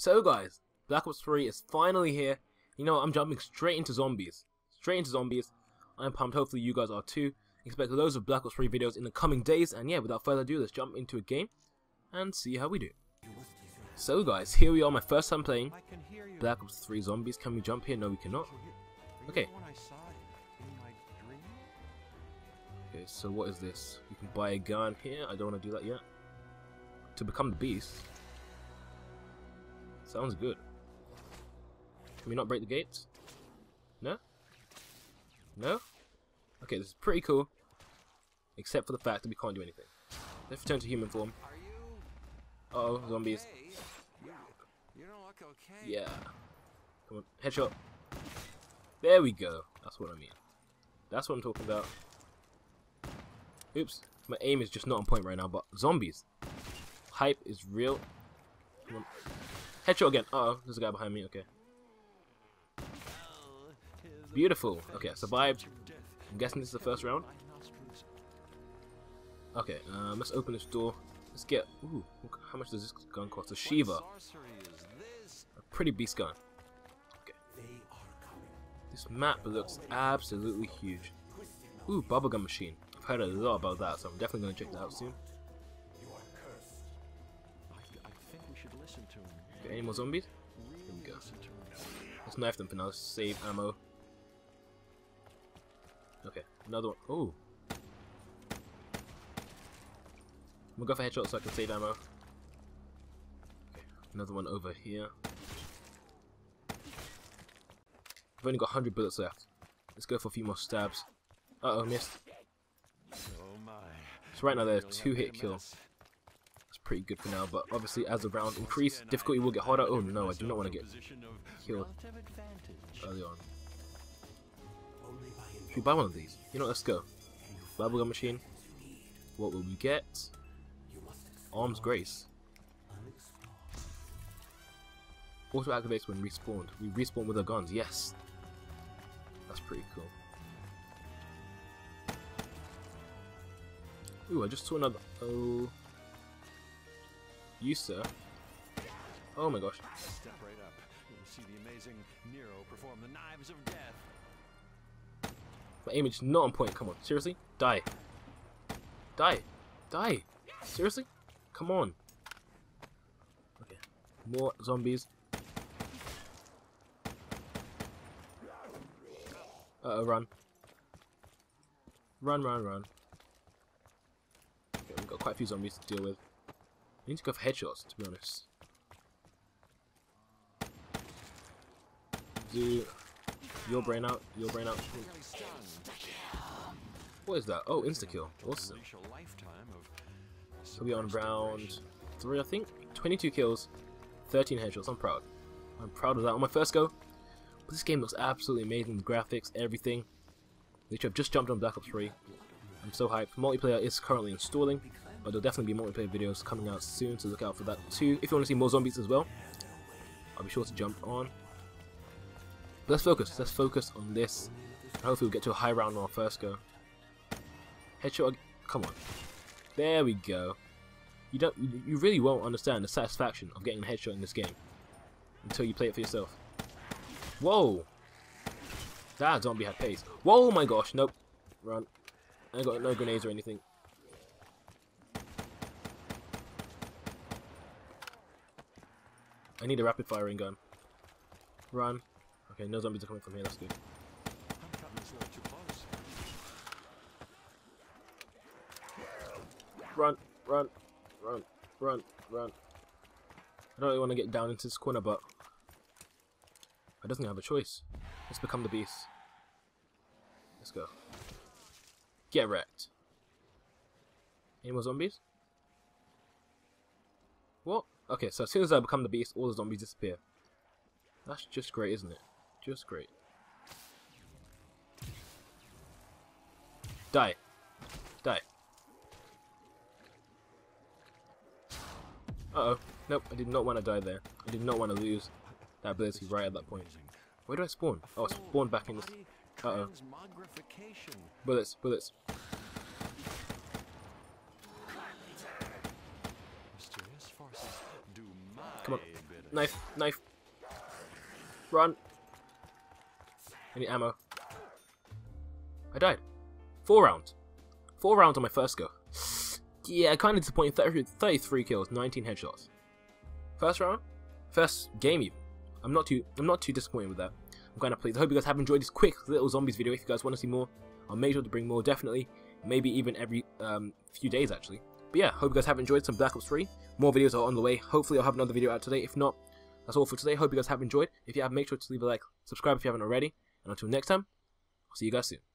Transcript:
So guys, Black Ops 3 is finally here. You know I'm jumping straight into zombies. Straight into zombies. I'm pumped, hopefully you guys are too. Expect loads of Black Ops 3 videos in the coming days, and yeah, without further ado, let's jump into a game and see how we do. So guys, here we are, my first time playing Black Ops 3 Zombies. Can we jump here? No, we cannot. Okay. Okay, so what is this? You can buy a gun here. I don't want to do that yet. To become the beast. Sounds good. Can we not break the gates? No? No? Okay, this is pretty cool. Except for the fact that we can't do anything. Let's return to human form. Uh oh, zombies. Yeah. Come on, headshot. There we go. That's what I mean. That's what I'm talking about. Oops. My aim is just not on point right now, but zombies. Hype is real. Headshot again. Uh oh, there's a guy behind me. Okay. Beautiful. Okay, survived. I'm guessing this is the first round. Okay, um, let's open this door. Let's get. Ooh, how much does this gun cost? A Sheiva. A pretty beast gun. Okay. This map looks absolutely huge. Ooh, bubblegum machine. I've heard a lot about that, so I'm definitely going to check that out soon. Okay, any more zombies? Here we go. Let's knife them for now. Save ammo. Okay, another one. Oh. I'm gonna go for headshot so I can save ammo. Okay, another one over here. I've only got 100 bullets left. Let's go for a few more stabs. Uh oh, missed. So right now they're two hit kill. Pretty good for now, but obviously as the round increase, difficulty will get harder. Oh no, I do not want to get killed early on. Should we buy one of these? You know, let's go. Bubblegum machine. What will we get? Arm's Grace. Auto activates when respawned. We respawn with our guns. Yes. That's pretty cool. Ooh, I just saw another. Oh. You, sir. Oh my gosh. Step right up. see the amazing Nero perform the knives of death. My aim is not on point. Come on. Seriously? Die. Die. Die. Seriously? Come on. Okay. More zombies. Uh oh, run. Run, run, run. Okay, we've got quite a few zombies to deal with. Need to go for headshots, to be honest. Do your brain out, your brain out. What is that? Oh, insta kill. Awesome. So we on round three, I think. 22 kills, 13 headshots. I'm proud. I'm proud of that on my first go. But this game looks absolutely amazing. The graphics, everything. Literally, I've just jumped on Black Ops 3. I'm so hyped. Multiplayer is currently installing, but there'll definitely be multiplayer videos coming out soon, so look out for that too. If you want to see more zombies as well, I'll be sure to jump on. But let's focus. Let's focus on this. Hopefully we'll get to a high round on our first go. Headshot. Come on. There we go. You don't. You really won't understand the satisfaction of getting a headshot in this game until you play it for yourself. Whoa! That zombie had pace. Whoa, my gosh! Nope. Run. I got no grenades or anything. I need a rapid firing gun. Run. Okay, no zombies are coming from here. That's good. Run, run, run, run, run. I don't really want to get down into this corner, but I doesn't have a choice. Let's become the beast. Let's go. Get wrecked. Any more zombies? What? Okay, so as soon as I become the beast, all the zombies disappear. That's just great, isn't it? Just great. Die. Die. Uh-oh. Nope, I did not want to die there. I did not want to lose that ability right at that point. Where do I spawn? Oh, I spawned back in this... Uh-oh. Bullets, bullets. Come on. knife, knife. Run. Need ammo. I died. Four rounds. Four rounds on my first go. Yeah, kind of disappointing. 30, 33 kills, 19 headshots. First round, first game even. I'm not too, I'm not too disappointed with that. I'm kind of pleased. I hope you guys have enjoyed this quick little zombies video. If you guys want to see more, I'll make sure to bring more. Definitely, maybe even every um, few days actually. But yeah, hope you guys have enjoyed some Black Ops 3. More videos are on the way. Hopefully, I'll have another video out today. If not, that's all for today. Hope you guys have enjoyed. If you have, make sure to leave a like, subscribe if you haven't already. And until next time, I'll see you guys soon.